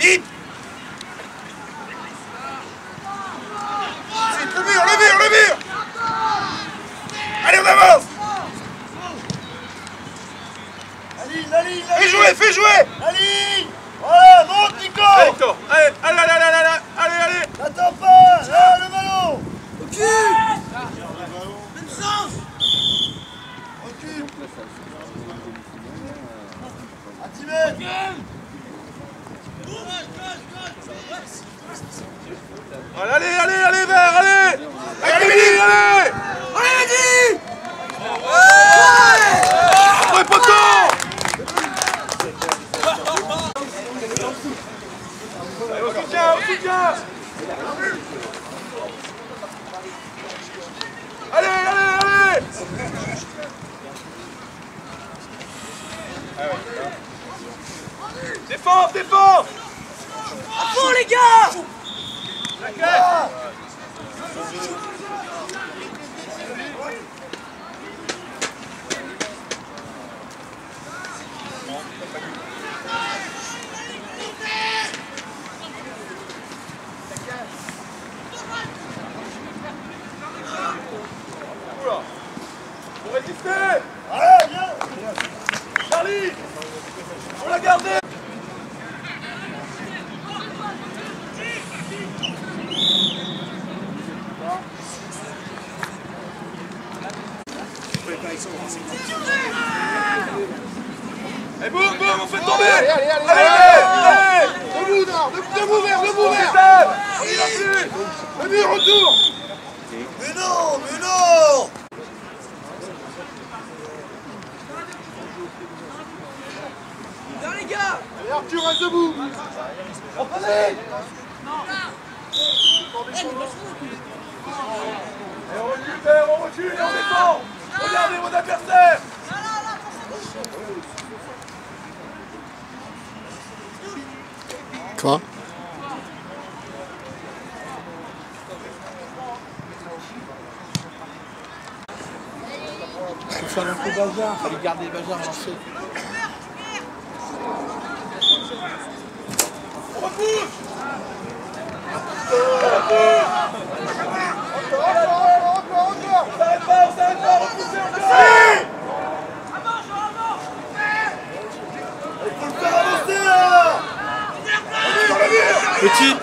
い Allez, allez, allez, allez, vert, allez Allez, Mehdi, allez Allez, Mehdi Après, poteau Allez, au soutien, au soutien Allez, allez, allez Défense, défense À fond, les gars Oula Faut résister Allez, viens Charlie Gardé Et boum, boum, on fait tomber. Allez, allez, allez, allez, Debout, Nord Debout, debout, vert Debout, vert Le mur autour. Mais non, mais non Allez, Arthur, reste debout. Reprenez Et on recule, Père, on recule et on défend Regardez mon adversaire Quoi? Faut faire un peu bazar, fallait garder le bazar lancé. On repousse On s'arrête pas, on s'arrête pas, repoussez encore Il faut le faire avancer, là Petit.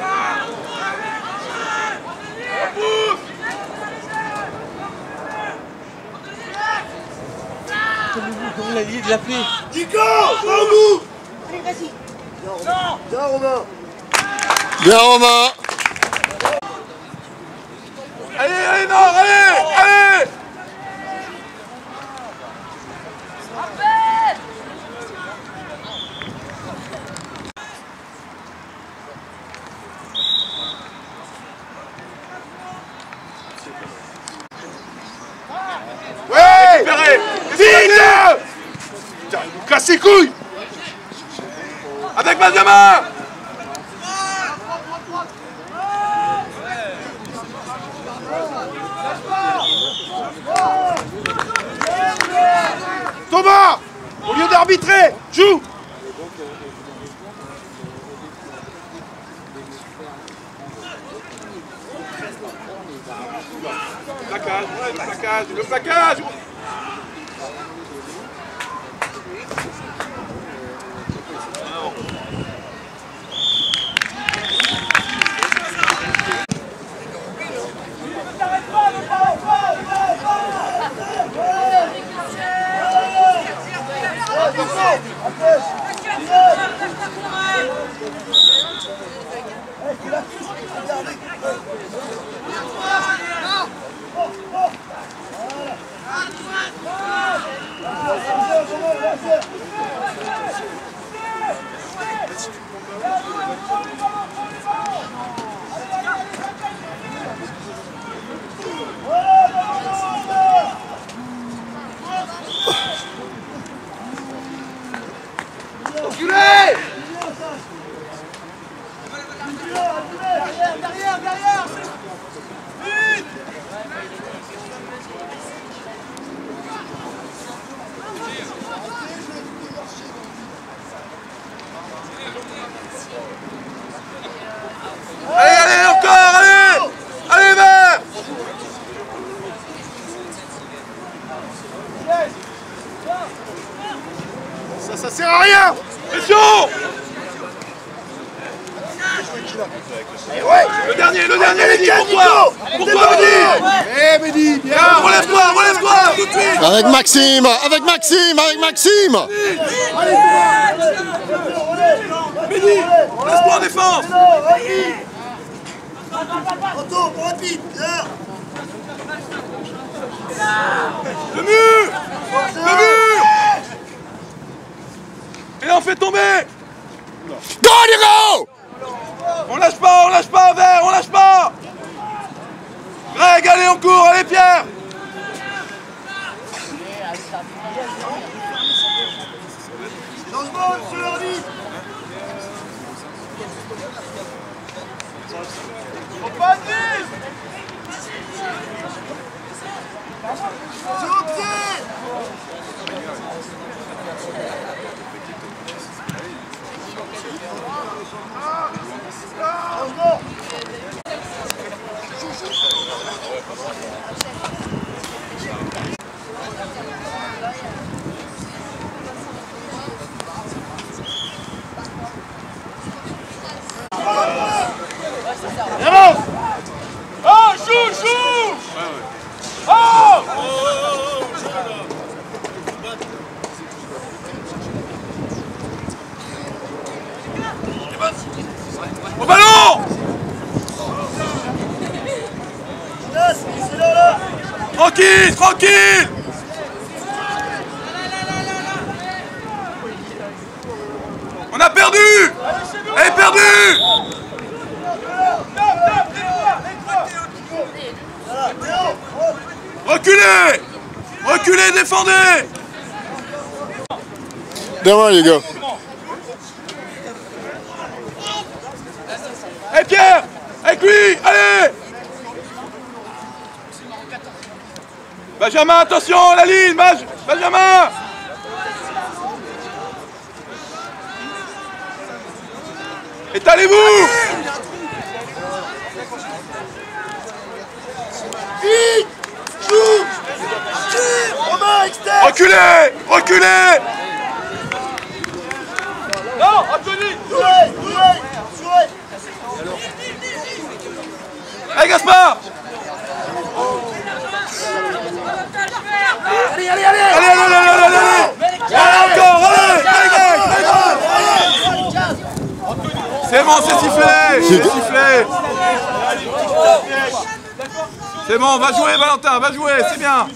Comment il a dit de l'appeler? Nico Va au bout Allez, vas-y. Viens, Romain Bien Romain. Allez, allez, non, allez, allez. Ouais. Vite. Putain, il nous casse les couilles. Avec Benjamin Thomas Au lieu d'arbitrer, joue. Placage, ouais, le placage, le placage Pression Le dernier, le dernier, Mehdi, pourquoi Pourquoi Mehdi Eh, Mehdi, bien. Relève-toi, relève-toi tout de suite. Avec Maxime Avec Maxime Avec Maxime. Mehdi, laisse-toi en défense. Otto, pour rapide Le mur Le mur Et on fait tomber Go Diego On lâche pas, on lâche pas, vert, on lâche pas Greg, allez, on court, allez, Pierre Dans le monde, sur l'arbitre Sur le pied Oh, joue, joue Oh Au ballon Là, c'est là, là Tranquille, tranquille. On a perdu. Elle est perdue. Reculez. Reculez, défendez. There you go. Hey Pierre Avec lui Allez Benjamin, attention, la ligne Benj- Benjamin. Étalez-vous Vite Joue Romain, externe Reculez Reculez. Non, Anthony Jouez Jouez Jouez. Allez Gaspard Allez, allez, allez Allez, allez, allez, allez, allez, allez Allez encore, allez Allez, Greg, allez, C'est bon, c'est sifflé C'est sifflé. C'est bon, va jouer Valentin, va jouer, c'est bien.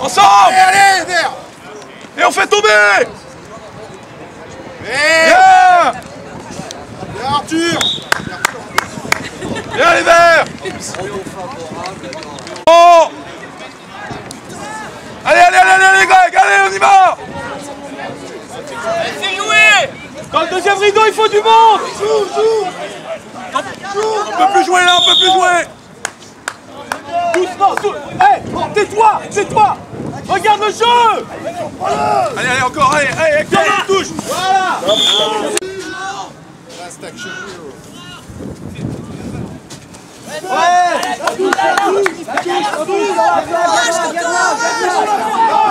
Ensemble. Allez, vert Et on fait tomber. Bien Bien, Arthur. Bien les verts Oh Allez, allez, allez, allez, Greg, allez, on y va Dans le deuxième rideau, il faut du monde Joue, joue On peut plus jouer là, on peut plus jouer Doucement, doucement Hé, tais-toi, tais-toi Regarde le jeu Allez, allez, encore, allez, allez, touche Allez, vert, allez